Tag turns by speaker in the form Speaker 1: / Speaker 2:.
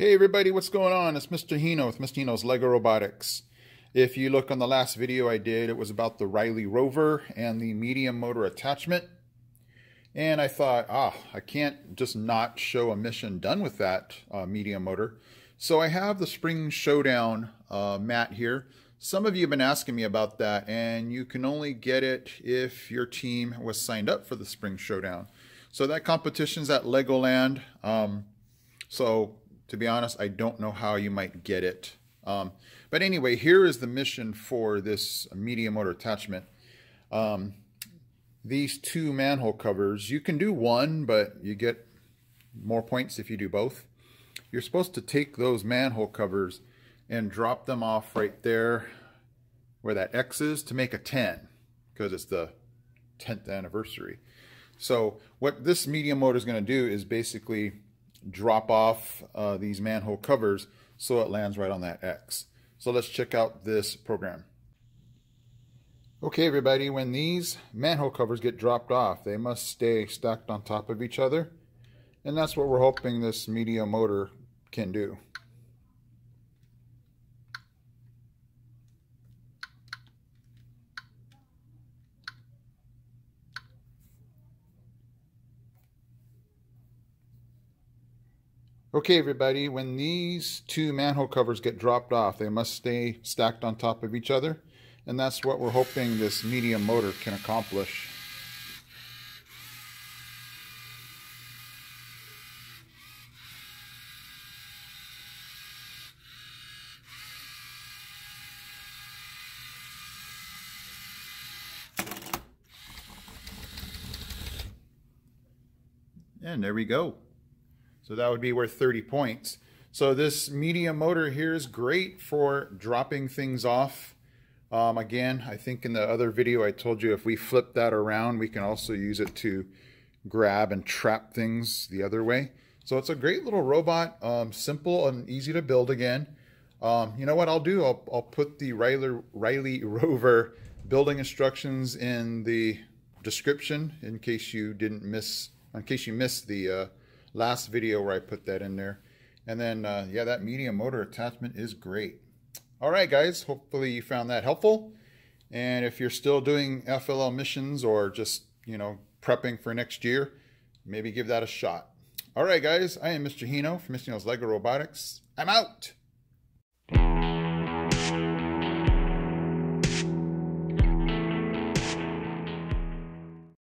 Speaker 1: Hey everybody, what's going on? It's Mr. Hino with Mr. Hino's LEGO Robotics. If you look on the last video I did, it was about the Riley Rover and the medium motor attachment. And I thought, ah, I can't just not show a mission done with that uh, medium motor. So I have the Spring Showdown uh, mat here. Some of you have been asking me about that, and you can only get it if your team was signed up for the Spring Showdown. So that competition's at Legoland. Um, so to be honest, I don't know how you might get it. Um, but anyway, here is the mission for this medium motor attachment. Um, these two manhole covers, you can do one, but you get more points if you do both. You're supposed to take those manhole covers and drop them off right there where that X is to make a 10 because it's the 10th anniversary. So what this medium motor is going to do is basically drop off uh, these manhole covers so it lands right on that X. So let's check out this program. Okay everybody, when these manhole covers get dropped off, they must stay stacked on top of each other. And that's what we're hoping this medium motor can do. Okay, everybody, when these two manhole covers get dropped off, they must stay stacked on top of each other. And that's what we're hoping this medium motor can accomplish. And there we go. So that would be worth 30 points. So this medium motor here is great for dropping things off. Um, again, I think in the other video I told you if we flip that around, we can also use it to grab and trap things the other way. So it's a great little robot, um, simple and easy to build again. Um, you know what I'll do? I'll, I'll put the Riley, Riley Rover building instructions in the description in case you didn't miss, in case you missed the uh, last video where I put that in there. And then, uh, yeah, that medium motor attachment is great. All right, guys, hopefully you found that helpful. And if you're still doing FLL missions or just, you know, prepping for next year, maybe give that a shot. All right, guys, I am Mr. Hino from Mr. Hino's LEGO Robotics. I'm out.